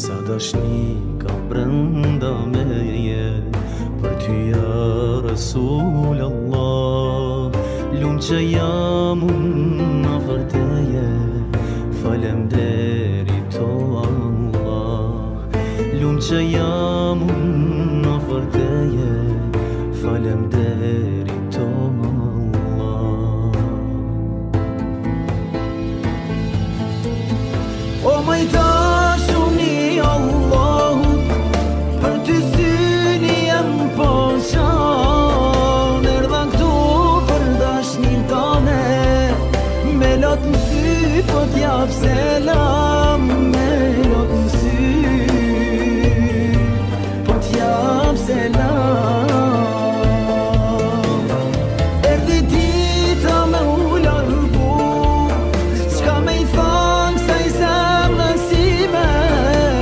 Sa dashni ka brënda me jetë Për ty ja Resul Allah Lumë që jam unë në fërteje Falem deri to Allah Lumë që jam unë në fërteje Falem deri to Allah O majtë në të çu po djapse la